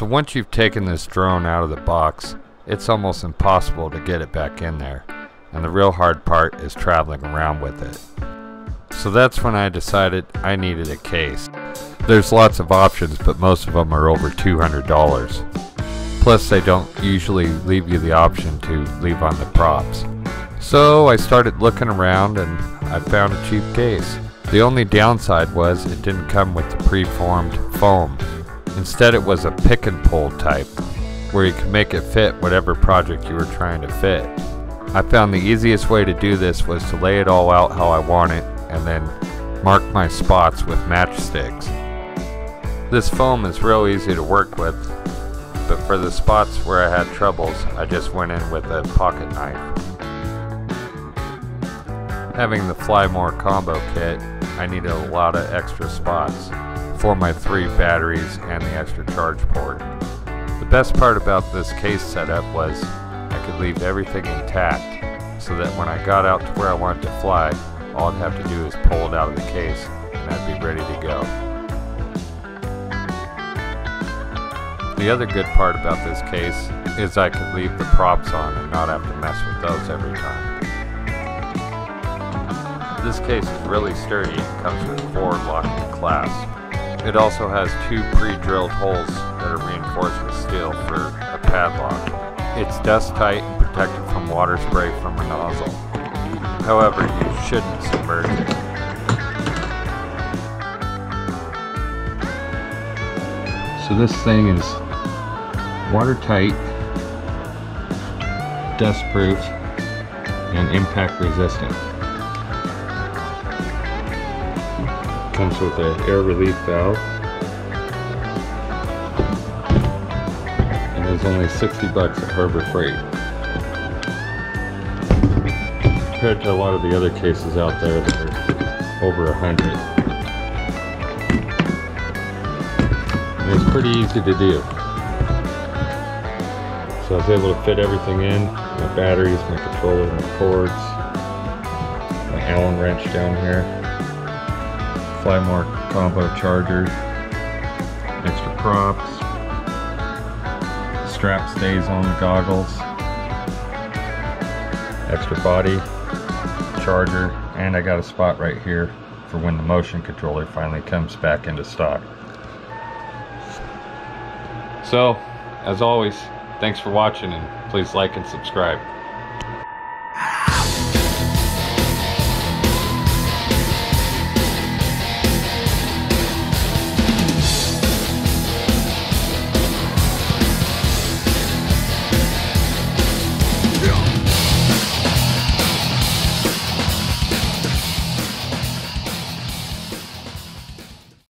So once you've taken this drone out of the box, it's almost impossible to get it back in there. And the real hard part is traveling around with it. So that's when I decided I needed a case. There's lots of options, but most of them are over $200. Plus, they don't usually leave you the option to leave on the props. So I started looking around and I found a cheap case. The only downside was it didn't come with the preformed foam. Instead, it was a pick and pull type, where you could make it fit whatever project you were trying to fit. I found the easiest way to do this was to lay it all out how I want it and then mark my spots with matchsticks. This foam is real easy to work with, but for the spots where I had troubles, I just went in with a pocket knife. Having the Fly More combo kit, I needed a lot of extra spots for my three batteries and the extra charge port. The best part about this case setup was I could leave everything intact so that when I got out to where I wanted to fly, all I'd have to do is pull it out of the case and I'd be ready to go. The other good part about this case is I could leave the props on and not have to mess with those every time. This case is really sturdy and comes with forward locking clasp. It also has two pre-drilled holes that are reinforced with steel for a padlock. It's dust tight and protected from water spray from a nozzle. However, you shouldn't submerge it. So this thing is watertight, dust proof, and impact resistant. Comes with an air relief valve. And is only 60 bucks at Harbor Freight. Compared to a lot of the other cases out there that are over hundred. It's pretty easy to do. So I was able to fit everything in, my batteries, my controller, my cords, my Allen wrench down here, Fly More combo charger, extra props, strap stays on the goggles, extra body, charger, and I got a spot right here for when the motion controller finally comes back into stock. So, as always, Thanks for watching and please like and subscribe.